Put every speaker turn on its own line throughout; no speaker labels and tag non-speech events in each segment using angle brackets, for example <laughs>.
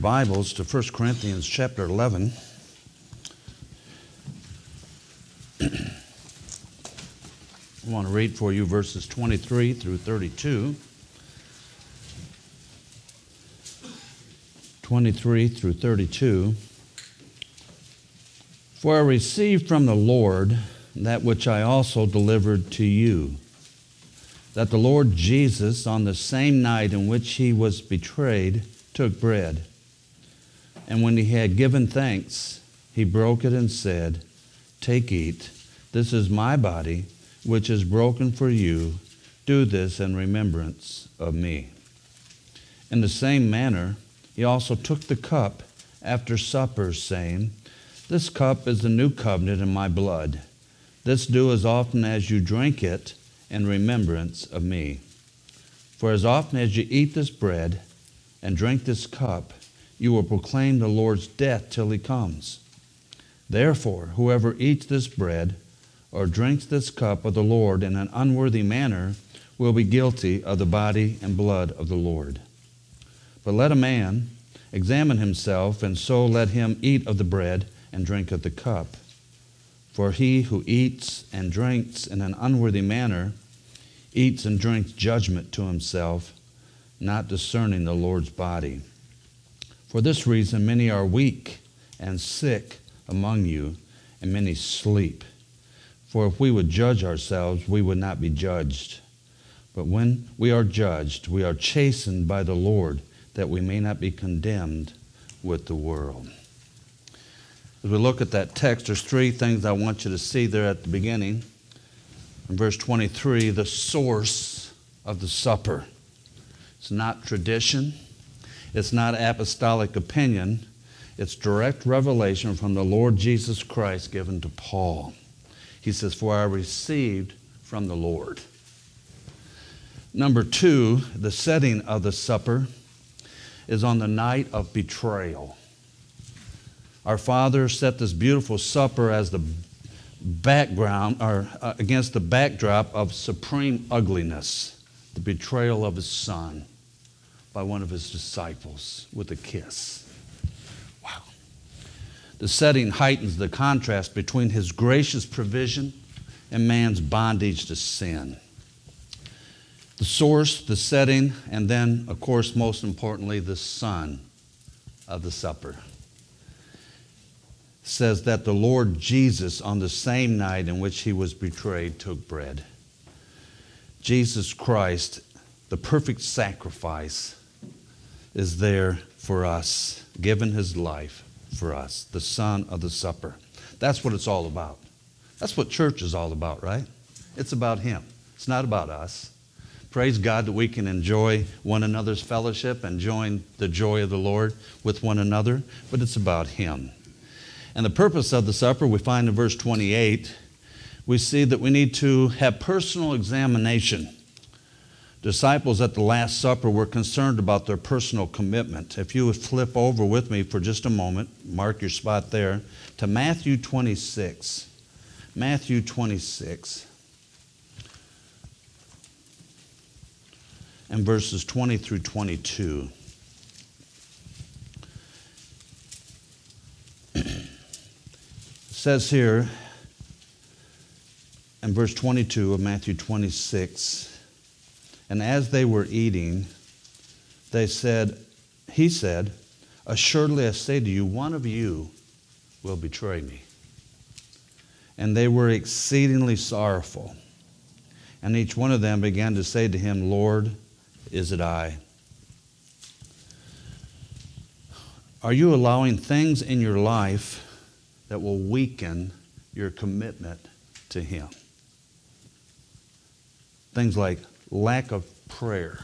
Bibles to 1 Corinthians chapter 11. <clears throat> I want to read for you verses 23 through 32. 23 through 32. For I received from the Lord that which I also delivered to you that the Lord Jesus, on the same night in which he was betrayed, took bread. And when he had given thanks, he broke it and said, Take, eat. This is my body, which is broken for you. Do this in remembrance of me. In the same manner, he also took the cup after supper, saying, This cup is the new covenant in my blood. This do as often as you drink it in remembrance of me. For as often as you eat this bread and drink this cup, you will proclaim the Lord's death till he comes. Therefore, whoever eats this bread or drinks this cup of the Lord in an unworthy manner will be guilty of the body and blood of the Lord. But let a man examine himself, and so let him eat of the bread and drink of the cup. For he who eats and drinks in an unworthy manner eats and drinks judgment to himself, not discerning the Lord's body. For this reason, many are weak and sick among you, and many sleep. For if we would judge ourselves, we would not be judged. But when we are judged, we are chastened by the Lord, that we may not be condemned with the world. As we look at that text, there's three things I want you to see there at the beginning. In verse 23, the source of the supper. It's not tradition, it's not apostolic opinion, it's direct revelation from the Lord Jesus Christ given to Paul. He says, For I received from the Lord. Number two, the setting of the supper is on the night of betrayal. Our Father set this beautiful supper as the background or uh, against the backdrop of supreme ugliness, the betrayal of his son by one of his disciples with a kiss. Wow. The setting heightens the contrast between his gracious provision and man's bondage to sin. The source, the setting, and then, of course, most importantly, the son of the supper says that the Lord Jesus, on the same night in which he was betrayed, took bread. Jesus Christ, the perfect sacrifice, is there for us, given his life for us, the Son of the Supper. That's what it's all about. That's what church is all about, right? It's about him, it's not about us. Praise God that we can enjoy one another's fellowship and join the joy of the Lord with one another, but it's about him. And the purpose of the supper we find in verse 28. We see that we need to have personal examination. Disciples at the Last Supper were concerned about their personal commitment. If you would flip over with me for just a moment, mark your spot there, to Matthew 26. Matthew 26. And verses 20 through 22. <clears throat> says here in verse 22 of Matthew 26, and as they were eating, they said, He said, Assuredly I say to you, one of you will betray me. And they were exceedingly sorrowful. And each one of them began to say to him, Lord, is it I? Are you allowing things in your life that will weaken your commitment to Him. Things like lack of prayer,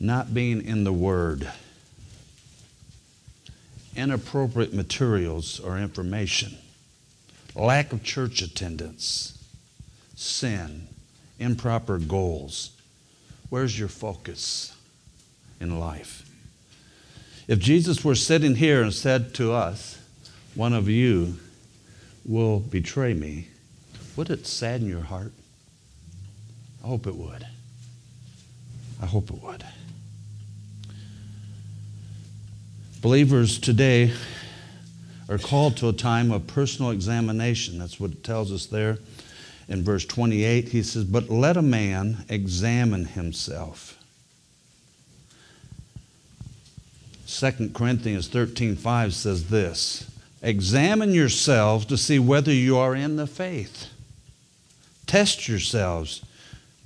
not being in the Word, inappropriate materials or information, lack of church attendance, sin, improper goals. Where's your focus in life? If Jesus were sitting here and said to us, One of you will betray me, would it sadden your heart? I hope it would. I hope it would. Believers today are called to a time of personal examination. That's what it tells us there in verse 28. He says, But let a man examine himself. 2 Corinthians 13 5 says this Examine yourselves to see whether you are in the faith. Test yourselves.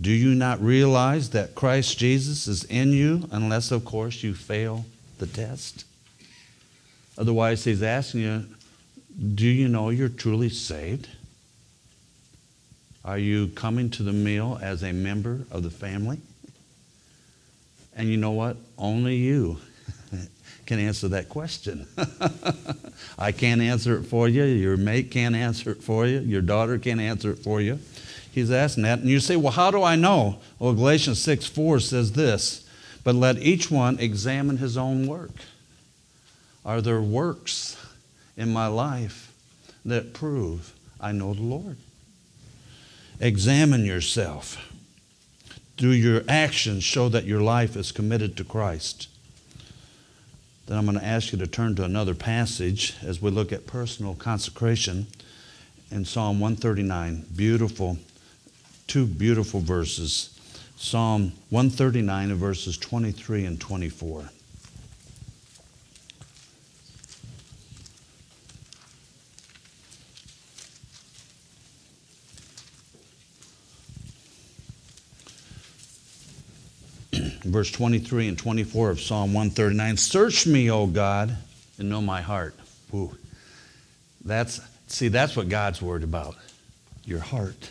Do you not realize that Christ Jesus is in you, unless, of course, you fail the test? Otherwise, he's asking you, do you know you're truly saved? Are you coming to the meal as a member of the family? And you know what? Only you <laughs> can answer that question. <laughs> I can't answer it for you. Your mate can't answer it for you. Your daughter can't answer it for you. He's asking that. And you say, well, how do I know? Well, Galatians 6 4 says this, but let each one examine his own work. Are there works in my life that prove I know the Lord? Examine yourself. Do your actions show that your life is committed to Christ? Then I'm going to ask you to turn to another passage as we look at personal consecration in Psalm 139. Beautiful, two beautiful verses. Psalm 139 and verses 23 and 24. <clears throat> verse 23 and 24 of Psalm 139 Search me, O God, and know my heart. Ooh. That's, see, that's what God's worried about your heart.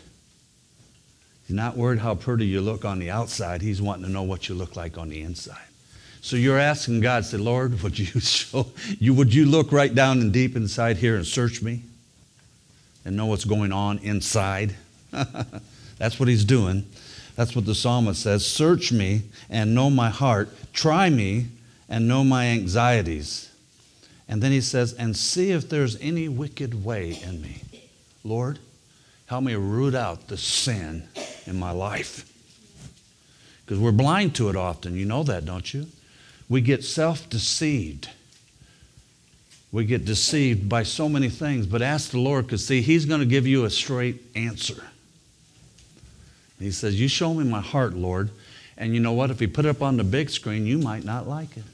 He's not worried how pretty you look on the outside, He's wanting to know what you look like on the inside. So you're asking God, say, Lord, would you <laughs> show you would you look right down and deep inside here and search me and know what's going on inside? <laughs> That's what he's doing. That's what the psalmist says Search me and know my heart. Try me and know my anxieties. And then he says, And see if there's any wicked way in me. Lord, help me root out the sin in my life. Because we're blind to it often. You know that, don't you? We get self deceived. We get deceived by so many things, but ask the Lord because, see, He's going to give you a straight answer. He says, You show me my heart, Lord. And you know what? If he put it up on the big screen, you might not like it.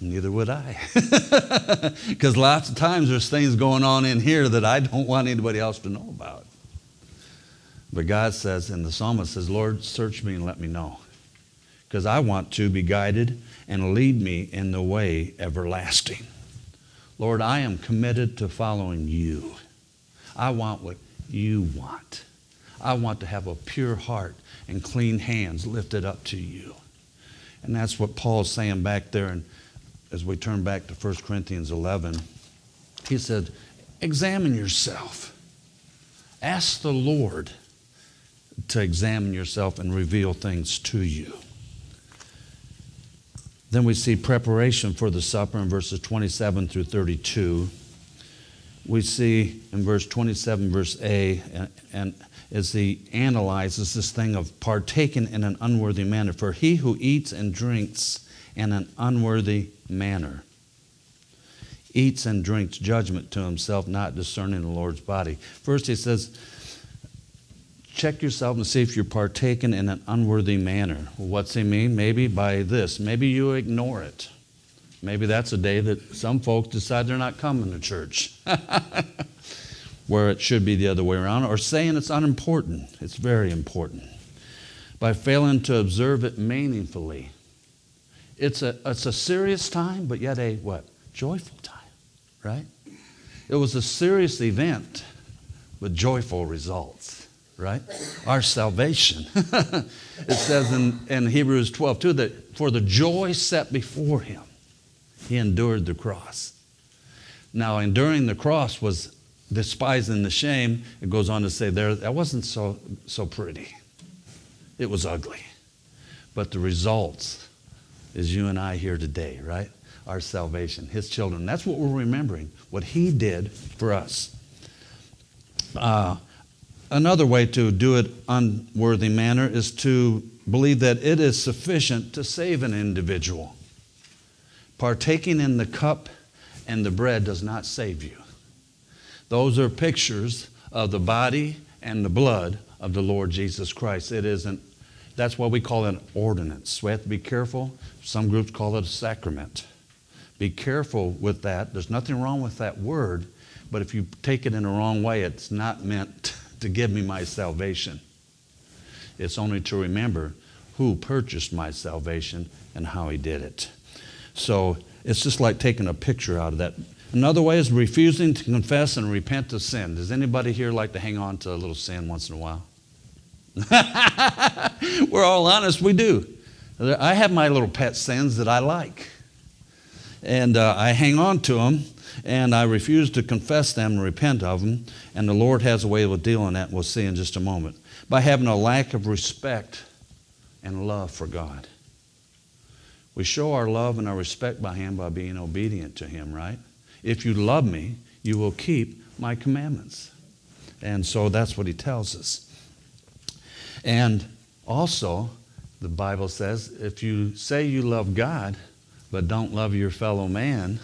Neither would I. <laughs> Because lots of times there's things going on in here that I don't want anybody else to know about. But God says, and the psalmist says, Lord, search me and let me know. Because I want to be guided and lead me in the way everlasting. Lord, I am committed to following you. I want what you want. I want to have a pure heart and clean hands lifted up to you. And that's what Paul's saying back there. And as we turn back to 1 Corinthians 11, he said, Examine yourself. Ask the Lord to examine yourself and reveal things to you. Then we see preparation for the supper in verses 27 through 32. We see in verse 27, verse A, and, and as he analyzes this thing of partaking in an unworthy manner. For he who eats and drinks in an unworthy manner eats and drinks judgment to himself, not discerning the Lord's body. First, he says, check yourself and see if you're partaking in an unworthy manner. what's he mean? Maybe by this. Maybe you ignore it. Maybe that's a day that some folks decide they're not coming to church. <laughs> where it should be the other way around, or saying it's unimportant. It's very important. By failing to observe it meaningfully. It's a, it's a serious time, but yet a what? Joyful time, right? It was a serious event with joyful results, right? Our salvation. <laughs> it says in, in Hebrews 12, too, that for the joy set before him, he endured the cross. Now, enduring the cross was despising the shame, it goes on to say there that wasn't so so pretty. It was ugly. But the results is you and I here today, right? Our salvation, his children. That's what we're remembering, what he did for us. Uh, another way to do it unworthy manner is to believe that it is sufficient to save an individual. Partaking in the cup and the bread does not save you. Those are pictures of the body and the blood of the Lord Jesus Christ. It isn't, that's why we call it an ordinance. We have to be careful. Some groups call it a sacrament. Be careful with that. There's nothing wrong with that word, but if you take it in the wrong way, it's not meant to give me my salvation. It's only to remember who purchased my salvation and how he did it. So it's just like taking a picture out of that. Another way is refusing to confess and repent of sin. Does anybody here like to hang on to a little sin once in a while? <laughs> We're all honest, we do. I have my little pet sins that I like. And uh, I hang on to them and I refuse to confess them and repent of them. And the Lord has a way of dealing that, we'll see in just a moment. By having a lack of respect and love for God. We show our love and our respect by Him by being obedient to Him, right? If you love me, you will keep my commandments. And so that's what He tells us. And also, the Bible says if you say you love God, but don't love your fellow man,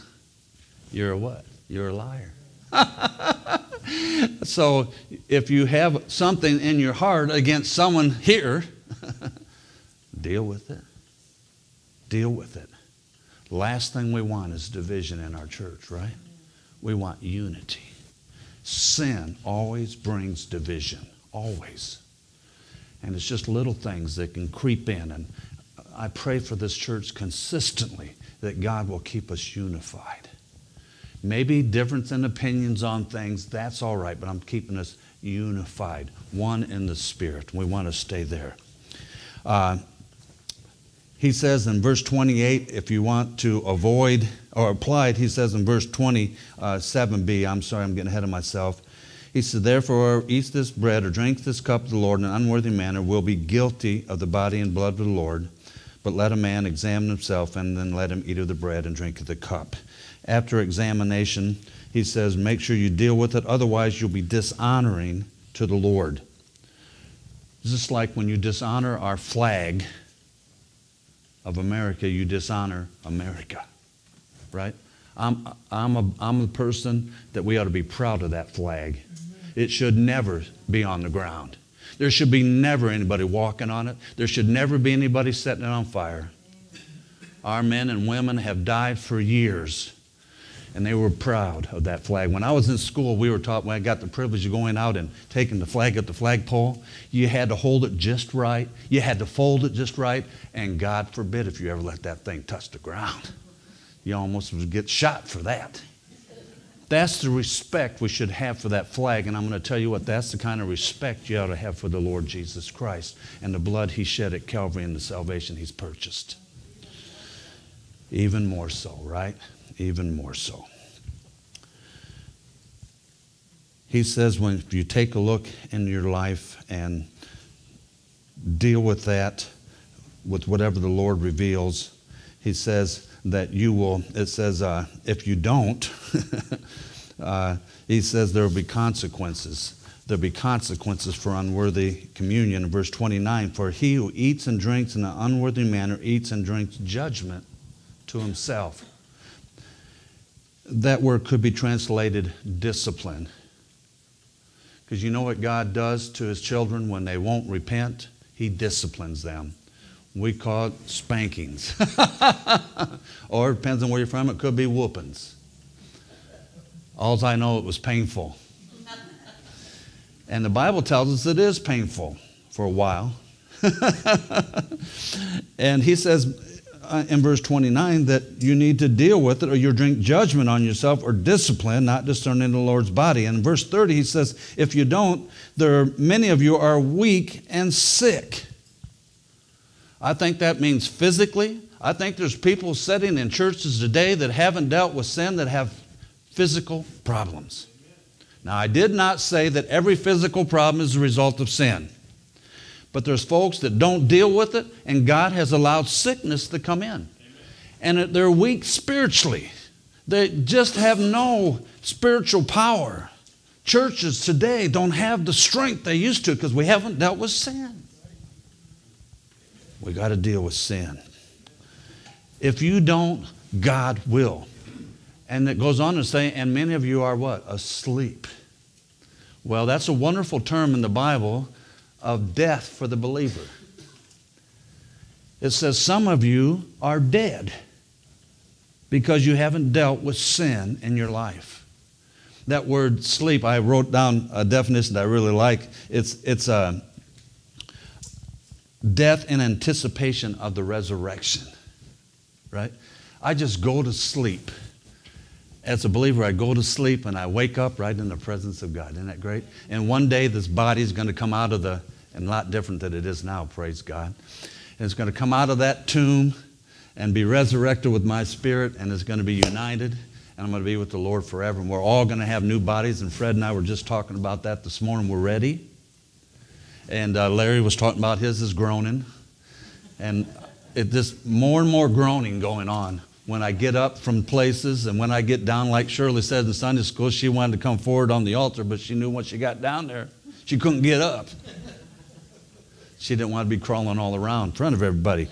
you're a what? You're a liar. <laughs> so if you have something in your heart against someone here, <laughs> deal with it. Deal with it. Last thing we want is division in our church, right? We want unity. Sin always brings division, always. And it's just little things that can creep in. And I pray for this church consistently that God will keep us unified. Maybe difference in opinions on things, that's all right, but I'm keeping us unified, one in the Spirit. We want to stay there. Uh, he says in verse 28, if you want to avoid or apply it, he says in verse 27b, I'm sorry, I'm getting ahead of myself. He said, Therefore, eat this bread or drink this cup of the Lord in an unworthy manner will be guilty of the body and blood of the Lord. But let a man examine himself, and then let him eat of the bread and drink of the cup. After examination, he says, Make sure you deal with it, otherwise, you'll be dishonoring to the Lord. Just like when you dishonor our flag of America, you dishonor America, right? I'm, I'm, a, I'm a person that we ought to be proud of that flag. It should never be on the ground. There should be never anybody walking on it. There should never be anybody setting it on fire. Our men and women have died for years, and they were proud of that flag. When I was in school, we were taught when I got the privilege of going out and taking the flag at the flagpole, you had to hold it just right, you had to fold it just right, and God forbid if you ever let that thing touch the ground. You almost would get shot for that. That's the respect we should have for that flag. And I'm going to tell you what, that's the kind of respect you ought to have for the Lord Jesus Christ and the blood he shed at Calvary and the salvation he's purchased. Even more so, right? Even more so. He says, when you take a look in your life and deal with that, with whatever the Lord reveals, he says that you will, it says, uh, if you don't, <laughs> uh, he says there will be consequences. There'll be consequences for unworthy communion. Verse 29, for he who eats and drinks in an unworthy manner eats and drinks judgment to himself. That word could be translated discipline. Because you know what God does to his children when they won't repent? He disciplines them. We call it spankings. <laughs> or it depends on where you're from, it could be whoopings. All I know, it was painful. And the Bible tells us it is painful for a while. <laughs> and he says uh, in verse 29 that you need to deal with it or you drink judgment on yourself or discipline, not discerning the Lord's body. And in verse 30, he says, if you don't, there are many of you are weak and sick. I think that means physically. I think there's people sitting in churches today that haven't dealt with sin that have physical problems. Now, I did not say that every physical problem is a result of sin. But there's folks that don't deal with it, and God has allowed sickness to come in. And they're weak spiritually. They just have no spiritual power. Churches today don't have the strength they used to because we haven't dealt with sin. We got to deal with sin. If you don't God will. And it goes on to say, and many of you are what? Asleep. Well, that's a wonderful term in the Bible of death for the believer. It says, Some of you are dead because you haven't dealt with sin in your life. That word sleep, I wrote down a definition that I really like. It's, it's a death in anticipation of the resurrection, right? I just go to sleep. As a believer, I go to sleep and I wake up right in the presence of God. Isn't that great? And one day this body is going to come out of the, and a lot different than it is now, praise God. And it's going to come out of that tomb and be resurrected with my spirit and it's going to be united and I'm going to be with the Lord forever. And we're all going to have new bodies. And Fred and I were just talking about that this morning. We're ready. And uh, Larry was talking about his is groaning. And it just more and more groaning going on when I get up from places and when I get down, like Shirley said in Sunday school, she wanted to come forward on the altar, but she knew once she got down there, she couldn't get up. She didn't want to be crawling all around in front of everybody.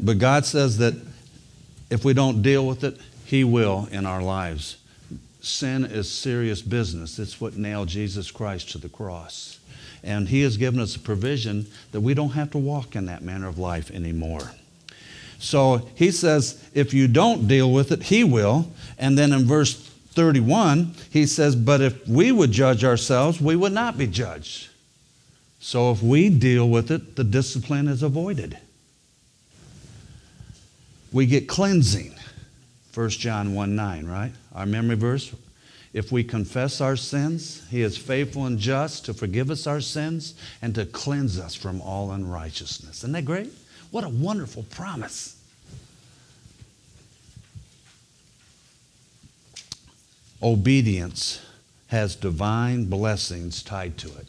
But God says that if we don't deal with it, He will in our lives. Sin is serious business. It's what nailed Jesus Christ to the cross. And He has given us a provision that we don't have to walk in that manner of life anymore. So He says, if you don't deal with it, He will. And then in verse 31, He says, but if we would judge ourselves, we would not be judged. So if we deal with it, the discipline is avoided we get cleansing. 1 John 1 9, right? Our memory verse. If we confess our sins, he is faithful and just to forgive us our sins and to cleanse us from all unrighteousness. Isn't that great? What a wonderful promise. Obedience has divine blessings tied to it.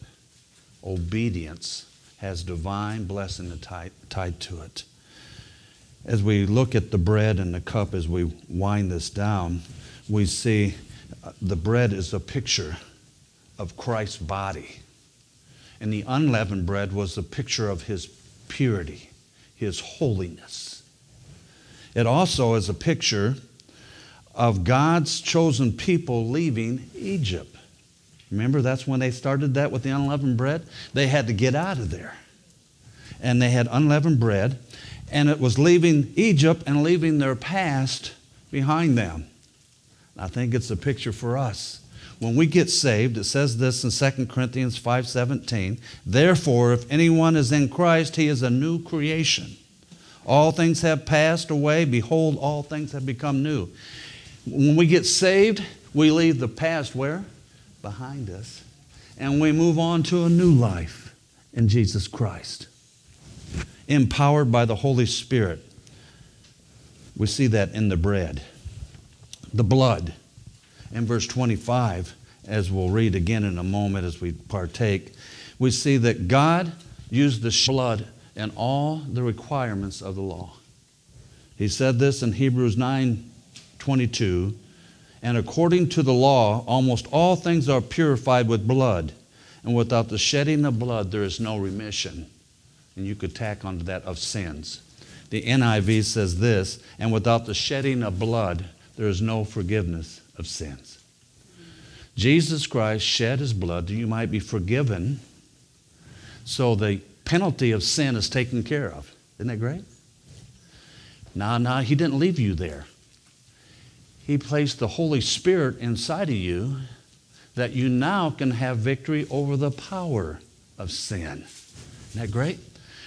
Obedience has divine blessing tied, tied to it as we look at the bread and the cup as we wind this down, we see the bread is a picture of Christ's body. And the unleavened bread was a picture of his purity, his holiness. It also is a picture of God's chosen people leaving Egypt. Remember, that's when they started that with the unleavened bread? They had to get out of there. And they had unleavened bread and it was leaving Egypt and leaving their past behind them. I think it's a picture for us. When we get saved, it says this in 2 Corinthians 5:17, "Therefore if anyone is in Christ, he is a new creation. All things have passed away, behold all things have become new." When we get saved, we leave the past where? Behind us. And we move on to a new life in Jesus Christ empowered by the Holy Spirit. We see that in the bread. The blood. In verse 25, as we'll read again in a moment as we partake, we see that God used the blood in all the requirements of the law. He said this in Hebrews 9 22. And according to the law, almost all things are purified with blood. And without the shedding of blood, there is no remission and you could tack onto that of sins. The NIV says this, and without the shedding of blood, there is no forgiveness of sins. Jesus Christ shed his blood that you might be forgiven, so the penalty of sin is taken care of. Isn't that great? Now, now, he didn't leave you there. He placed the Holy Spirit inside of you that you now can have victory over the power of sin. Isn't that great?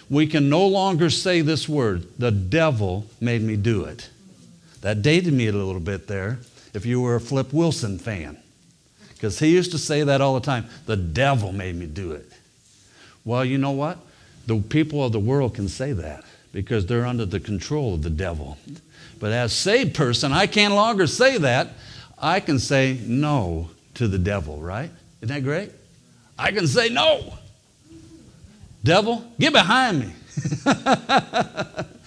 we can no longer say this word, the devil made me do it. That dated me a little bit there if you were a Flip Wilson fan. Because he used to say that all the time the devil made me do it. Well, you know what? The people of the world can say that because they're under the control of the devil. But as saved person, I can't longer say that. I can say no to the devil, right? Isn't that great? I can say no. Devil, get behind me. <laughs>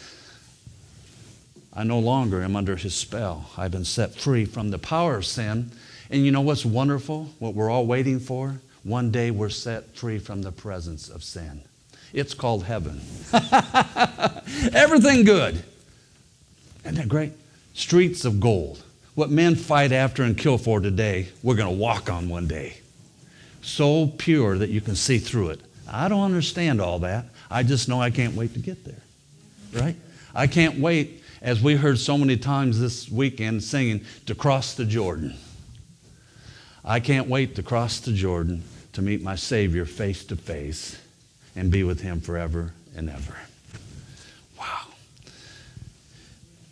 I no longer am under his spell. I've been set free from the power of sin. And you know what's wonderful? What we're all waiting for? One day we're set free from the presence of sin. It's called heaven. <laughs> Everything good. Isn't that great? Streets of gold. What men fight after and kill for today, we're going to walk on one day. So pure that you can see through it. I don't understand all that. I just know I can't wait to get there. Right? I can't wait, as we heard so many times this weekend singing, to cross the Jordan. I can't wait to cross the Jordan to meet my Savior face to face and be with Him forever and ever. Wow.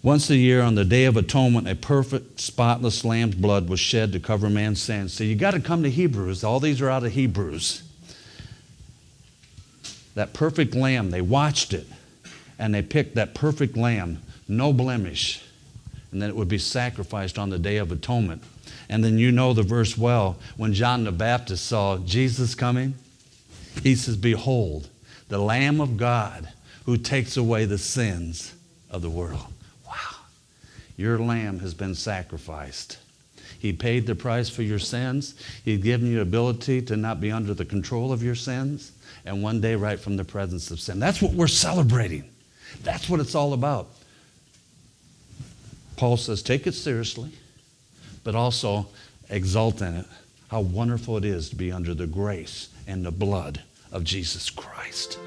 Once a year on the Day of Atonement, a perfect, spotless lamb's blood was shed to cover man's sins. So you got to come to Hebrews. All these are out of Hebrews. That perfect lamb, they watched it and they picked that perfect lamb, no blemish, and then it would be sacrificed on the Day of Atonement. And then you know the verse well. When John the Baptist saw Jesus coming, he says, Behold, the Lamb of God who takes away the sins of the world. Wow. Your lamb has been sacrificed. He paid the price for your sins. He's given you ability to not be under the control of your sins and one day right from the presence of sin. That's what we're celebrating. That's what it's all about. Paul says, take it seriously but also exult in it. How wonderful it is to be under the grace and the blood of Jesus Christ.